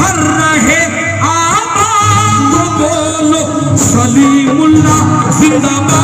ہر رہے بولو زندہ باد